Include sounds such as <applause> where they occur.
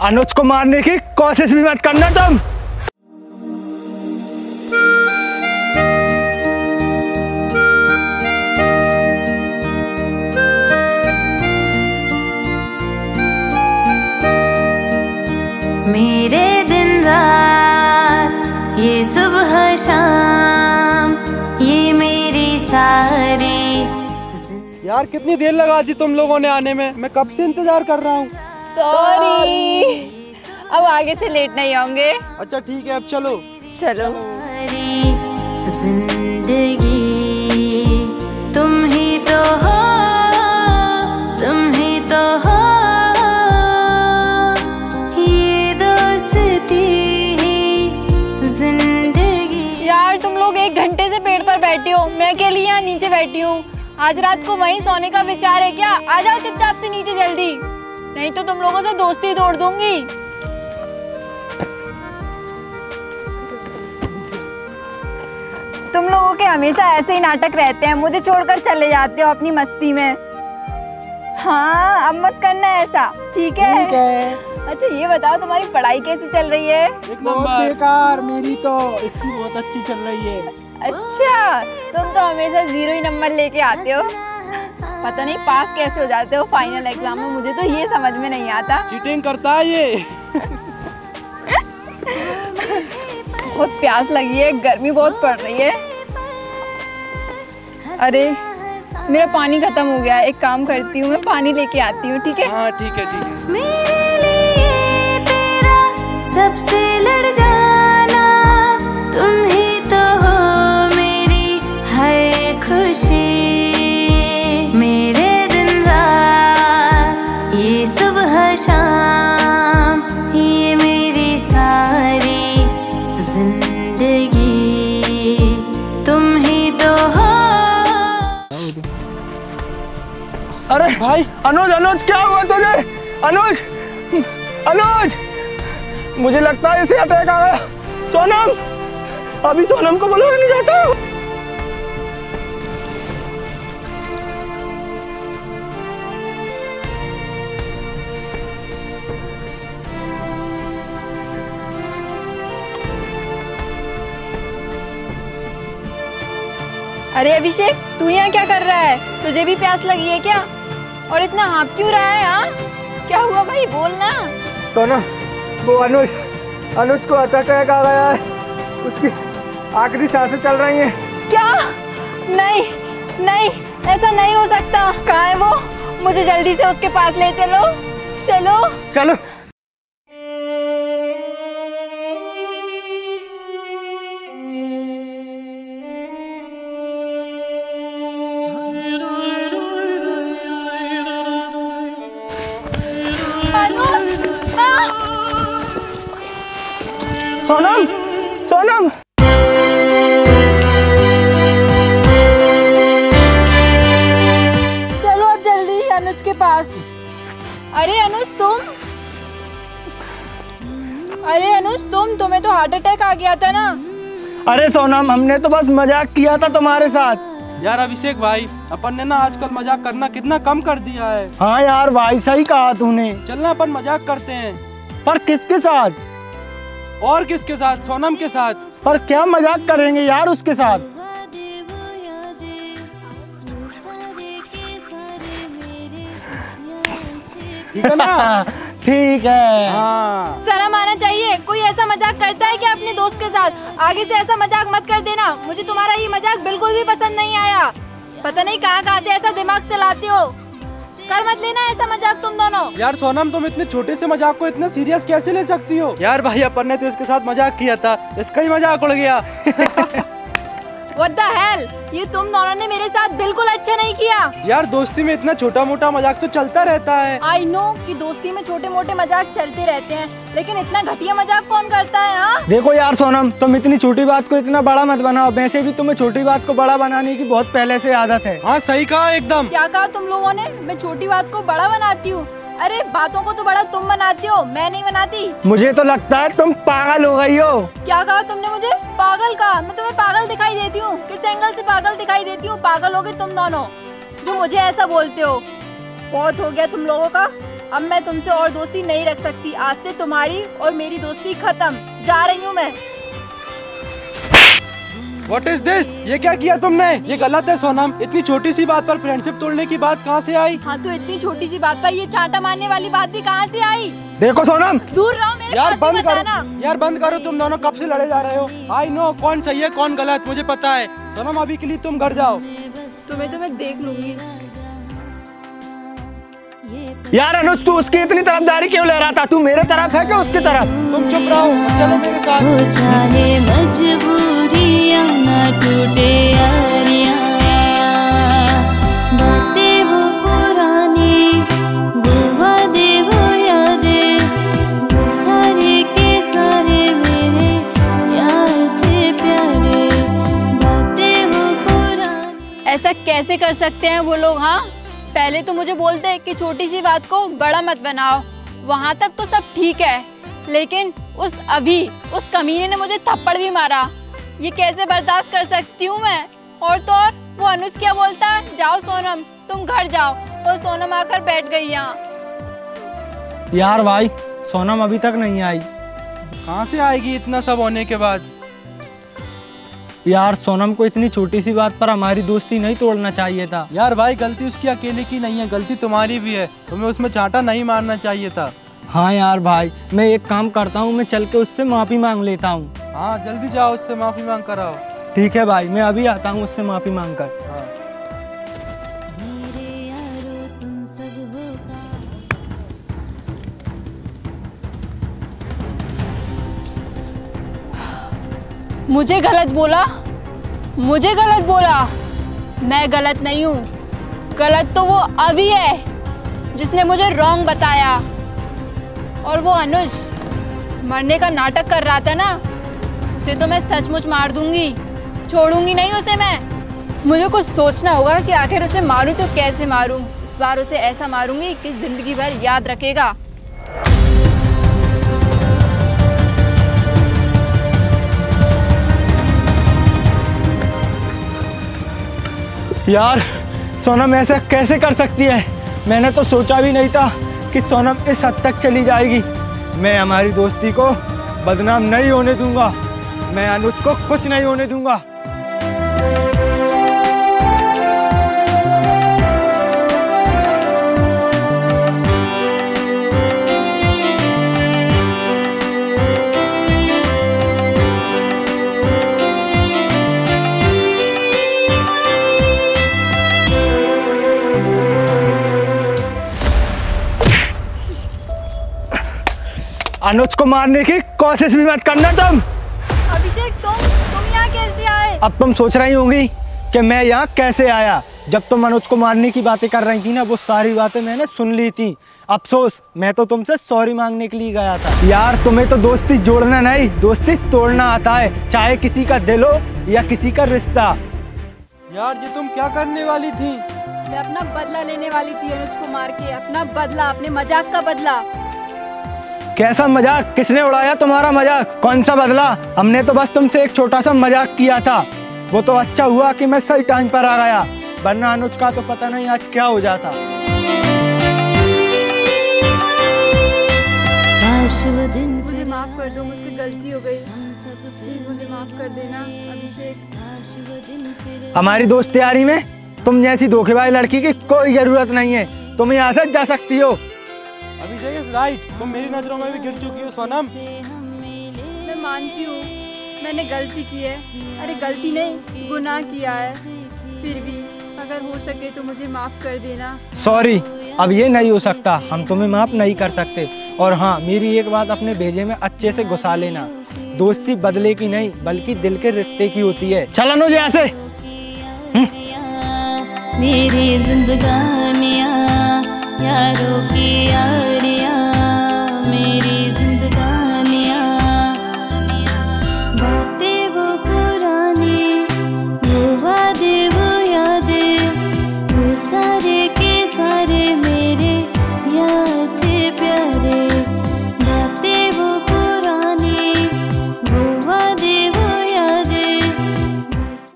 अनुज को मारने की कोशिश भी मत करना तुम। मेरे दिन रात ये सुबह शाम ये मेरी सारी यार कितनी देर लगा दी तुम लोगों ने आने में? मैं कब से इंतज़ार कर रहा हूँ? सॉरी अब आगे से लेट नहीं होंगे। अच्छा ठीक है अब चलो। चलो। ज़िंदगी तुम ही तो हो तुम ही तो हो। ये दोस्ती ज़िंदगी। यार तुम लोग एक घंटे से पेड़ पर बैठे हो। मैं अकेली यहाँ नीचे बैठी हूँ। आज रात को वहीं सोने का विचार है क्या? आ जाओ चुपचाप से नीचे जल्दी। नहीं तो तुम लोगों से दोस्ती तोड़ दूँगी। तुम लोगों के हमेशा ऐसे ही नाटक रहते हैं मुझे छोड़कर चले जाते हो अपनी मस्ती में। हाँ अब मत करना ऐसा ठीक है, ठीक है। अच्छा ये बताओ तुम्हारी पढ़ाई कैसी चल रही है? एक बहुत नंबर बेकार मेरी तो इसकी बहुत अच्छी चल रही है। अच्छा तुम तो हमेशा ज़ीरो ही नंबर लेके आते हो। पता नहीं पास कैसे हो जाते हो फाइनल एग्ज़ाम में? मुझे तो ये समझ में नहीं आता। चीटिंग करता है ये। बहुत प्यास लगी है गर्मी बहुत पड़ रही है। अरे मेरा पानी खत्म हो गया एक काम करती हूँ मैं पानी लेके आती हूँ ठीक है? हाँ ठीक है ठीक है मेरे लिए तेरा सबसे लड़ जाना अरे भाई, अनुज अनुज, क्या हुआ तुझे? अनुज अनुज, मुझे लगता है इसे अटैक आ गया। सोनम, अभी सोनम को बुलाने नहीं जाता। अरे अभिषेक, तू यहाँ क्या कर रहा है? तुझे भी प्यास लगी है क्या? और इतना हाँप क्यों रहा है हाँ? क्या हुआ भाई? बोलना सोना वो अनुज अनुज को अटैक आ गया है। उसकी आखिरी साँसें चल रही हैं। क्या? नहीं नहीं ऐसा नहीं हो सकता। कहाँ है वो? मुझे जल्दी से उसके पास ले चलो। चलो। चलो। अरे अनुज तुम तुम्हें तो हार्ट अटैक आ गया था ना। अरे सोनम हमने तो बस मज़ाक किया था तुम्हारे साथ। यार अभिषेक भाई अपन ने ना आजकल मज़ाक करना कितना कम कर दिया है। हाँ यार भाई सही कहा तूने। चलना अपन मज़ाक करते हैं। पर किसके साथ? और किसके साथ? सोनम के साथ। पर क्या मज़ाक करेंगे यार उसके साथ? ठीक है ना? <laughs> ठीक है। हाँ। शर्म आना चाहिए। कोई ऐसा मज़ाक करता है क्या अपने दोस्त के साथ? आगे से ऐसा मज़ाक मत कर देना। मुझे तुम्हारा ये मज़ाक बिल्कुल भी पसंद नहीं आया। पता नहीं कहाँ कहाँ से ऐसा दिमाग चलाते हो। कर मत लेना ऐसा मज़ाक तुम दोनों। यार सोनम तुम इतने छोटे से मज़ाक को इतना सीरियस कैसे ले सकती हो? यार भाई अपन ने तो इसके साथ मज़ाक किया था। इसका ही मज़ाक उड़ गया। <laughs> What the hell? ये तुम दोनों ने मेरे साथ बिल्कुल अच्छा नहीं किया। यार दोस्ती में इतना छोटा मोटा मज़ाक तो चलता रहता है। आई नो कि दोस्ती में छोटे मोटे मज़ाक चलते रहते हैं लेकिन इतना घटिया मज़ाक कौन करता है हाँ? देखो यार सोनम तुम इतनी छोटी बात को इतना बड़ा मत बनाओ। वैसे भी तुम्हें छोटी बात को बड़ा बनाने की बहुत पहले से आदत है। हाँ सही कहा एकदम। क्या कहा तुम लोगों ने? मैं छोटी बात को बड़ा बनाती हूँ। अरे बातों को तो बड़ा तुम बनाती हो मैं नहीं बनाती। मुझे तो लगता है तुम पागल हो गई हो। क्या कहा तुमने मुझे? पागल कहा? मैं तुम्हें पागल दिखाई देती हूँ। किस एंगल से पागल दिखाई देती हूँ? पागल हो गए तुम दोनों जो मुझे ऐसा बोलते हो। बहुत हो गया तुम लोगों का। अब मैं तुमसे और दोस्ती नहीं रख सकती। आज से तुम्हारी और मेरी दोस्ती खत्म। जा रही हूँ मैं। व्हाट इज़ दिस ये क्या किया तुमने? ये गलत है सोनम। इतनी छोटी सी बात पर फ्रेंडशिप तोड़ने की बात कहाँ से आई? हाँ तो इतनी छोटी सी बात पर ये चांटा मारने वाली बात भी कहाँ से आई? देखो सोनम। दूर रहो मेरे यार बंद करो। यार बंद करो तुम दोनों कब से लड़े जा रहे हो? आई नो कौन सही है कौन गलत मुझे पता है। सोनम अभी के लिए तुम घर जाओ। तुम्हें तो मैं देख लूँगी। यार अनुज तू उसकी इतनी तरफदारी क्यों ले रहा था? तू मेरे तरफ़ है क्या उसकी तरफ़? तुम चुप रहो चलो मेरे साथ। हो ऐसा कैसे कर सकते हैं वो लोग हाँ? पहले तो मुझे बोलते कि छोटी सी बात को बड़ा मत बनाओ। वहाँ तक तो सब ठीक है, लेकिन उस अभी, उस कमीने ने मुझे थप्पड़ भी मारा। ये कैसे बर्दाश्त कर सकती हूँ मैं? और तो और वो अनुज क्या बोलता है? जाओ सोनम तुम घर जाओ। और सोनम आकर बैठ गई यहाँ। यार भाई सोनम अभी तक नहीं आई। कहाँ से आएगी इतना सब होने के बाद? यार सोनम को इतनी छोटी सी बात पर हमारी दोस्ती नहीं तोड़ना चाहिए था। यार भाई गलती उसकी अकेले की नहीं है गलती तुम्हारी भी है। तुम्हें उसमें चांटा नहीं मारना चाहिए था। हाँ यार भाई मैं एक काम करता हूँ मैं चल के उससे माफ़ी मांग लेता हूँ। हाँ जल्दी जाओ उससे माफ़ी मांग कर आओ। ठीक है भाई मैं अभी आता हूँ उससे माफ़ी मांग कर। हाँ। मेरे यारो तुम सब हो मुझे गलत बोला? मुझे गलत बोला? मैं गलत नहीं हूँ। गलत तो वो अभी है जिसने मुझे रॉन्ग बताया। और वो अनुज मरने का नाटक कर रहा था ना, उसे तो मैं सचमुच मार दूँगी। छोड़ूँगी नहीं उसे मैं। मुझे कुछ सोचना होगा कि आखिर उसे मारूं तो कैसे मारूं? इस बार उसे ऐसा मारूँगी कि ज़िंदगी भर याद रखेगा। यार सोनम ऐसा कैसे कर सकती है? मैंने तो सोचा भी नहीं था। कि सोनम इस हद तक चली जाएगी। मैं हमारी दोस्ती को बदनाम नहीं होने दूँगा। मैं अनुज को कुछ नहीं होने दूँगा। अनुज को मारने की कोशिश भी मत करना तुम। अभिषेक तुम तुम यहाँ कैसे आए? अब तुम सोच रही होंगी कि मैं यहाँ कैसे आया? जब तुम अनुज को मारने की बातें कर रही थी ना वो सारी बातें मैंने सुन ली थी। अफसोस मैं तो तुमसे सॉरी मांगने के लिए गया था। यार तुम्हें तो दोस्ती जोड़ना नहीं दोस्ती तोड़ना आता है चाहे किसी का दिल हो या किसी का रिश्ता। यार ये तुम क्या करने वाली थी? मैं अपना बदला लेने वाली थी अनुज को मार के अपना बदला अपने मज़ाक का बदला। कैसा मज़ाक? किसने उड़ाया तुम्हारा मज़ाक? कौन सा बदला? हमने तो बस तुमसे एक छोटा सा मज़ाक किया था। वो तो अच्छा हुआ कि मैं सही टाइम पर आ गया। वरना अनुज का तो पता नहीं आज क्या हो जाता। मुझे माफ़ कर दो मुझसे गलती हो गई। प्लीज़ मुझे माफ़ कर देना अभिषेक हमारी दोस्त यारी में? तुम जैसी धोखेबाज लड़की की कोई ज़रूरत नहीं है। तुम यहाँ से जा सकती हो। अभिषेक इज़ राइट तुम मेरी नज़रों में भी गिर चुकी हो सोनम। मैं मानती हूँ मैंने गलती की है। अरे गलती नहीं गुनाह किया है। फिर भी अगर हो सके तो मुझे माफ़ कर देना। सॉरी अब ये नहीं हो सकता। हम तुम्हें माफ़ नहीं कर सकते। और हाँ मेरी एक बात अपने भेजे में अच्छे से घुसा लेना। दोस्ती बदले की नहीं बल्कि दिल के रिश्ते की होती है। चलो अनुज यहाँ से मेरी जिंदगानियाँ यारों के यार